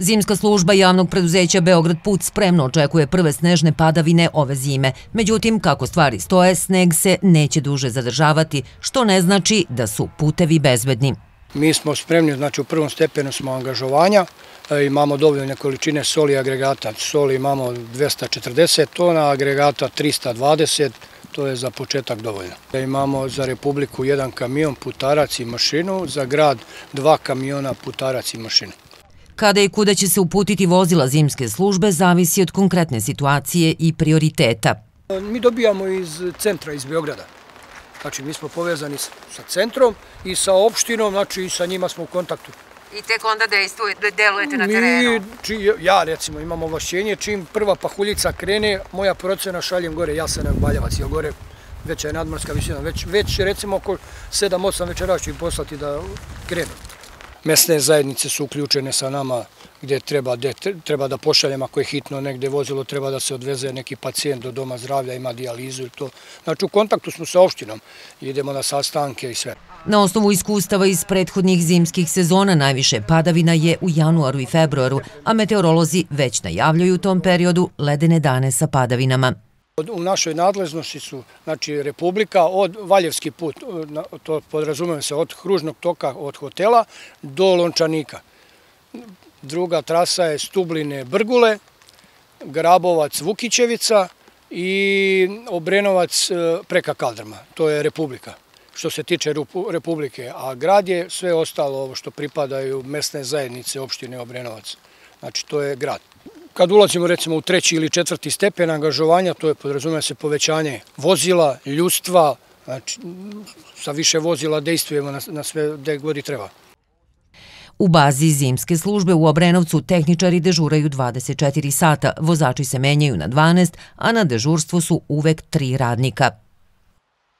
Zimska služba javnog preduzeća Beograd Put spremno očekuje prve snežne padavine ove zime. Međutim, kako stvari stoje, sneg se neće duže zadržavati, što ne znači da su putevi bezbedni. Mi smo spremni, znači u prvom stepenu smo angažovanja, e, imamo dovoljne količine soli i agregata. Soli imamo 240 tona, agregata 320, to je za početak dovoljno. E, imamo za Republiku jedan kamion, putarac i mašinu, za grad dva kamiona, putarac i mašinu. Kada i kuda će se uputiti vozila zimske službe, zavisi od konkretne situacije i prioriteta. Mi dobijamo iz centra, iz Beograda. Znači, mi smo povezani sa centrom i sa opštinom, znači i sa njima smo u kontaktu. I tek onda dejstvujete, delujete na terenu? Ja, recimo, imam ovlašćenje, čim prva pahuljica krene, moja procena šaljem gore, ja se ne baljavac, ja gore veća je nadmorska visina, već recimo oko 7-8 večera ću im poslati da krenu mesne zajednice su uključene sa nama gdje treba da pošaljem ako je hitno negdje vozilo, treba da se odveze neki pacijent do doma zdravlja, ima dijalizu i to. Znači u kontaktu smo sa opštinom, idemo na sastanke i sve. Na osnovu iskustava iz prethodnih zimskih sezona najviše padavina je u januaru i februaru, a meteorolozi već najavljaju u tom periodu ledene dane sa padavinama. U našoj nadležnosti su znači, Republika od Valjevski put, e, to podrazumijem se, od Hružnog toka, od hotela do Lončanika. Druga trasa je Stubline Brgule, Grabovac Vukićevica i Obrenovac e, preka Kaldrma. To je Republika što se tiče Republike, a grad je sve ostalo ovo što pripadaju mesne zajednice opštine Obrenovac. Znači, to je grad. Kad ulazimo recimo u treći ili četvrti stepen angažovanja, to je podrazumije se povećanje vozila, ljustva, znači sa više vozila dejstvujemo na sve gde god i treba. U bazi zimske službe u Obrenovcu tehničari dežuraju 24 sata, vozači se menjaju na 12, a na dežurstvu su uvek tri radnika.